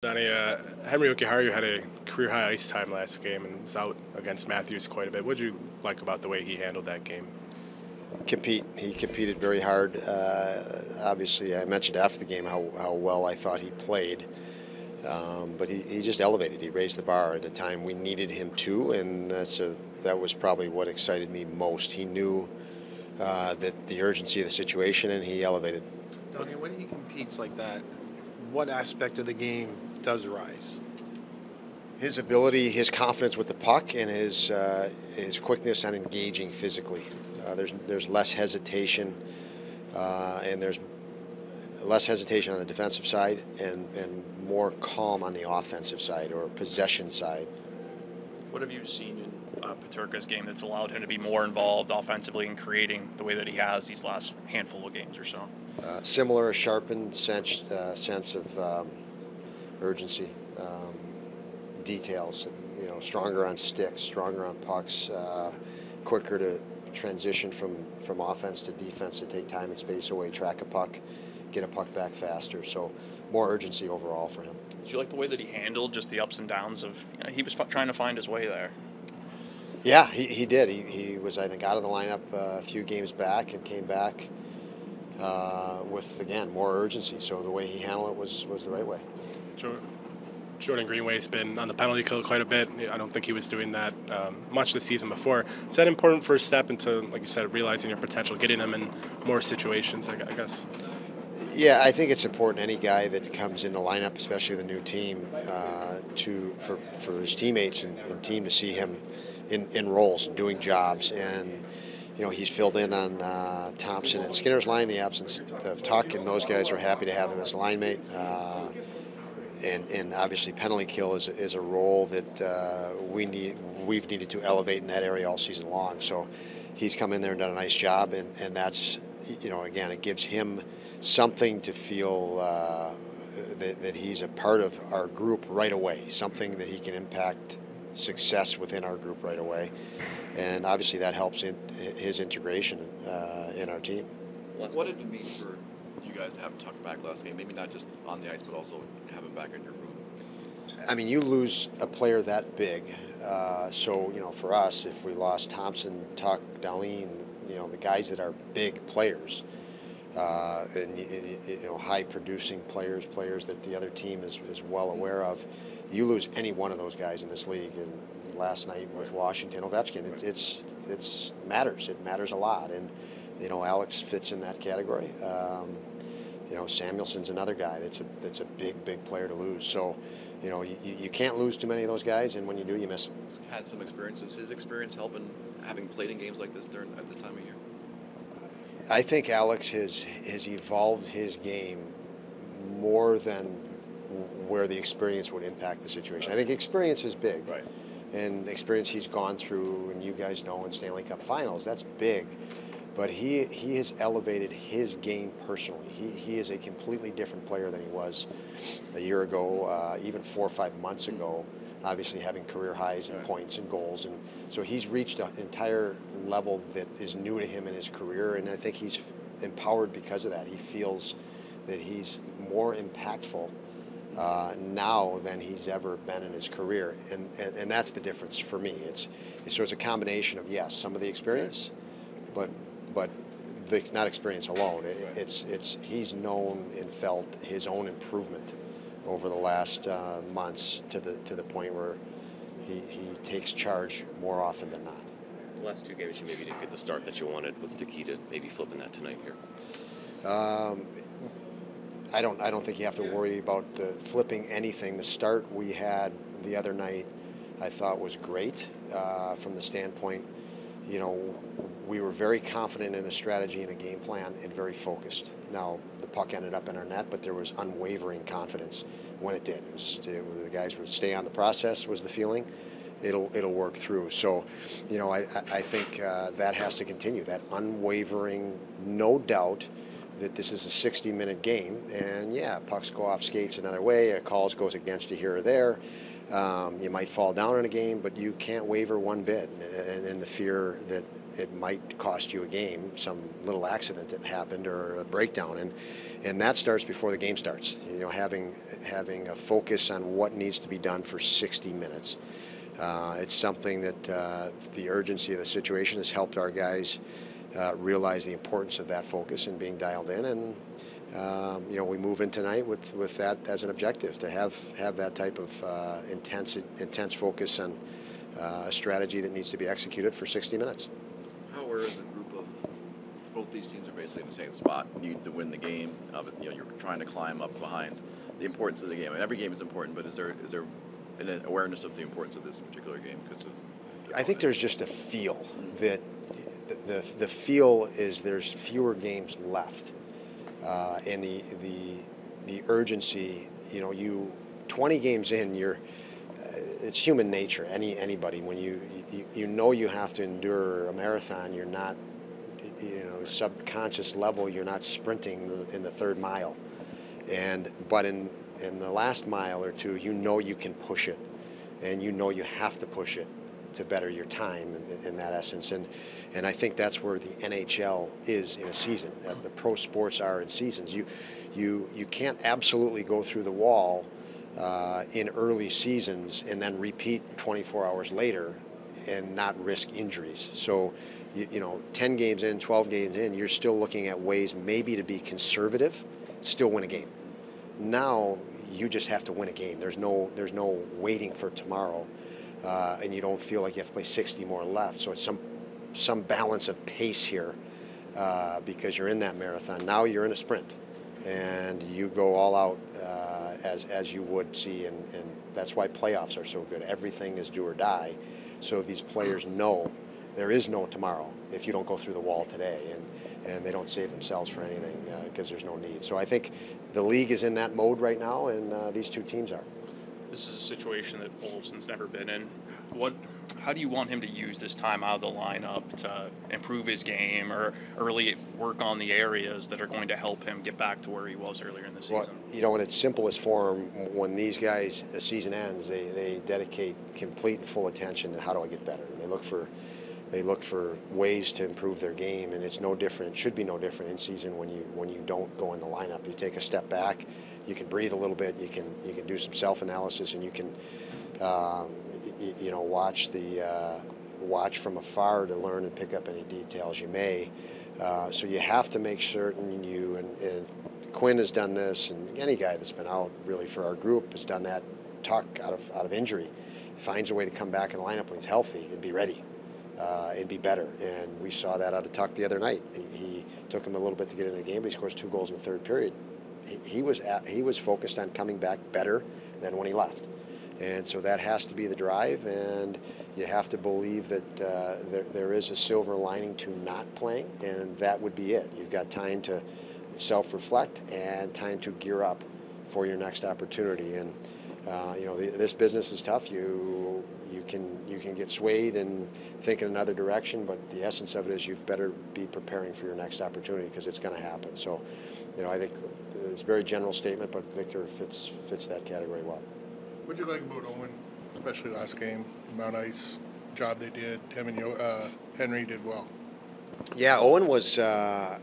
Donnie, uh, Henri Jokiharju had a career high ice time last game and was out against Matthews quite a bit. What did you like about the way he handled that game? Compete. He competed very hard. Uh, obviously, I mentioned after the game how, how well I thought he played. Um, but he, he just elevated. He raised the bar at a time we needed him to, and that's a, that was probably what excited me most. He knew uh, that the urgency of the situation, and he elevated. Donnie, when he competes like that, what aspect of the game does rise? His ability, his confidence with the puck, and his uh, his quickness on engaging physically. Uh, there's there's less hesitation, uh, and there's less hesitation on the defensive side, and, and more calm on the offensive side or possession side. What have you seen in uh, Peterka's game that's allowed him to be more involved offensively in creating the way that he has these last handful of games or so? Uh, similar, sharpened sense, uh, sense of um, urgency, um, details. You know, stronger on sticks, stronger on pucks, uh, quicker to transition from, from offense to defense to take time and space away, track a puck, get a puck back faster. So more urgency overall for him. Did you like the way that he handled just the ups and downs of? You know, he was f- trying to find his way there. Yeah, he, he did. He, he was, I think, out of the lineup uh, a few games back and came back uh, with, again, more urgency. So the way he handled it was, was the right way. Jordan Greenway's been on the penalty kill quite a bit. I don't think he was doing that um, much this season before. Is that important first step into, like you said, realizing your potential, getting them in more situations, I guess? Yeah, I think it's important any guy that comes in the lineup, especially the new team, uh, to for, for his teammates and, and, team to see him in, in roles and doing jobs. And you know he's filled in on uh, Thompson and Skinner's line. The absence of Tuch and those guys are happy to have him as a line mate. Uh, and, and obviously penalty kill is, is a role that uh, we need we've needed to elevate in that area all season long. So he's come in there and done a nice job, and, and that's you know again it gives him something to feel uh, that, that he's a part of our group right away, something that he can impact success within our group right away, and obviously that helps in his integration uh, in our team. What did it mean for guys to have Tuch back last game? Maybe not just on the ice, but also have him back in your room. I mean, you lose a player that big. Uh, so, you know, for us, if we lost Thompson, Tuch, Dahlin, you know, the guys that are big players, uh, and you know, high producing players, players that the other team is, is well aware of, you lose any one of those guys in this league. And last night with Washington, Ovechkin, it, it's it's matters. It matters a lot. And you know, Alex fits in that category. Um, you know, Samuelsson's another guy that's a that's a big big player to lose. So, you know, you, you can't lose too many of those guys, and when you do, you miss them. Had some experiences. His experience helping having played in games like this during at this time of year. I think Alex has has evolved his game more than where the experience would impact the situation. I think experience is big. Right. And experience he's gone through, and you guys know in Stanley Cup Finals, that's big but he he has elevated his game personally. He, he is a completely different player than he was a year ago, uh, even four or five months ago. Obviously, having career highs and points and goals, and so he's reached an entire level that is new to him in his career, and I think he's empowered because of that. He feels that he's more impactful uh, now than he's ever been in his career, and, and and that's the difference for me. It's, it's so it's a combination of yes, some of the experience, but it's not experience alone. it's it's he's known and felt his own improvement over the last uh, months to the to the point where he, he takes charge more often than not. The last two games, you maybe didn't get the start that you wanted. What's the key to maybe flipping that tonight here? Um, I don't I don't think you have to worry about the flipping anything. The start we had the other night, I thought was great uh, from the standpoint you know, we were very confident in a strategy and a game plan and very focused. Now, the puck ended up in our net, but there was unwavering confidence when it did. It was, it, the guys would stay on the process, was the feeling. It'll, it'll work through. So, you know, I, I think uh, that has to continue. That unwavering, no doubt, that this is a 60 minute game. And yeah, pucks go off skates another way, a calls goes against you here or there. Um, you might fall down in a game, but you can't waver one bit. And, and the fear that it might cost you a game, some little accident that happened or a breakdown. And, and that starts before the game starts. You know, having, having a focus on what needs to be done for 60 minutes. Uh, it's something that uh, the urgency of the situation has helped our guys uh, realize the importance of that focus and being dialed in. And um, you know, we move in tonight with, with that as an objective to have have that type of uh, intense intense focus on uh, a strategy that needs to be executed for 60 minutes. How is the group of both these teams are basically in the same spot? You need to win the game. Of it, you know, you're trying to climb up behind the importance of the game. And every game is important, but is there is there an awareness of the importance of this particular game because of? I think there's just a feel that the, the, the feel is there's fewer games left, uh, and the the the urgency. You know, you 20 games in, you're it's human nature. Any anybody when you, you you know you have to endure a marathon, you're not you know subconscious level. You're not sprinting in the third mile, and but in in the last mile or two, you know you can push it, and you know you have to push it to better your time in, in, that essence. And and I think that's where the NHL is in a season. The pro sports are in seasons. You you you can't absolutely go through the wall uh, in early seasons and then repeat 24 hours later and not risk injuries. So. You, you know, 10 games in, 12 games in, you're still looking at ways maybe to be conservative, still win a game. Now you just have to win a game. There's no there's no waiting for tomorrow, uh, and you don't feel like you have to play 60 more left. So it's some some balance of pace here uh, because you're in that marathon. Now you're in a sprint, and you go all out uh, as as you would see, and, and that's why playoffs are so good. Everything is do or die, so these players know there is no tomorrow if you don't go through the wall today, and and they don't save themselves for anything because uh, there's no need. So I think the league is in that mode right now, and uh, these two teams are. This is a situation that Olofsson's never been in. What, how do you want him to use this time out of the lineup to improve his game or early work on the areas that are going to help him get back to where he was earlier in the season? Well, you know, in its simplest form, when these guys, the season ends, they, they dedicate complete and full attention to how do I get better. And they look for they look for ways to improve their game, and it's no different. It should be no different in season when you when you don't go in the lineup. You take a step back, you can breathe a little bit, you can you can do some self analysis, and you can um, you, you, know watch the uh, watch from afar to learn and pick up any details you may. Uh, so you have to make certain you and, and Quinn has done this, and any guy that's been out really for our group has done that. Tuch out of out of injury, finds a way to come back in the lineup when he's healthy and be ready uh, and be better. And we saw that out of Tuch the other night. He, he, took him a little bit to get in the game, but he scores two goals in the third period. He, he was at, he was focused on coming back better than when he left. And so that has to be the drive, and you have to believe that uh, there, there is a silver lining to not playing, and that would be it. You've got time to self reflect and time to gear up for your next opportunity. And, uh, you know, the, this business is tough. You you can you can get swayed and think in another direction, but the essence of it is you've better be preparing for your next opportunity because it's going to happen. So, you know, I think it's a very general statement, but Victor fits fits that category well. What did you like about Owen, especially last game? Mount Ice job they did. Him and uh, Henri did well. Yeah, Owen was. Uh,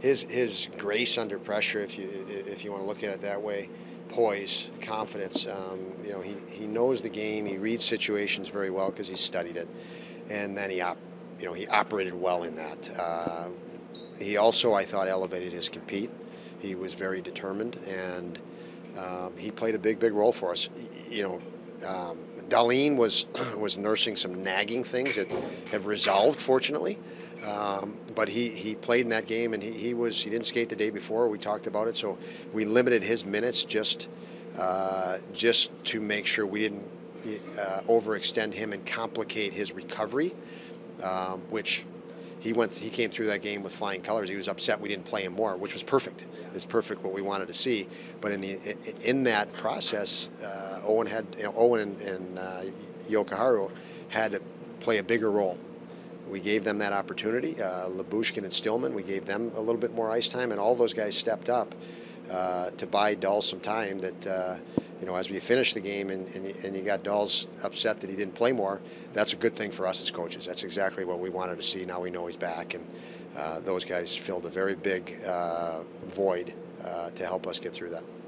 his, his grace under pressure, if you if you want to look at it that way, poise, confidence. Um, you know, he, he knows the game. He reads situations very well because he studied it, and then he op, you know he operated well in that. Uh, he also, I thought, elevated his compete. He was very determined, and um, he played a big, big role for us. You know, um, Dahlin was was nursing some nagging things that have resolved, fortunately. Um, but he, he played in that game and he, he was he didn't skate the day before. We talked about it, so we limited his minutes just uh, just to make sure we didn't uh, overextend him and complicate his recovery, um, which he went he came through that game with flying colors. He was upset we didn't play him more, which was perfect. It's perfect what we wanted to see. But in the in that process, uh, Owen had you know, Owen and, and uh, Jokiharju had to play a bigger role we gave them that opportunity. Uh, Lyubushkin and Stillman, we gave them a little bit more ice time, and all those guys stepped up uh, to buy Dulles some time. That uh, you know, as we finish the game and, and, you- and you got Dulles upset that he didn't play more, that's a good thing for us as coaches. That's exactly what we wanted to see. Now we know he's back, and uh, those guys filled a very big uh, void uh, to help us get through that.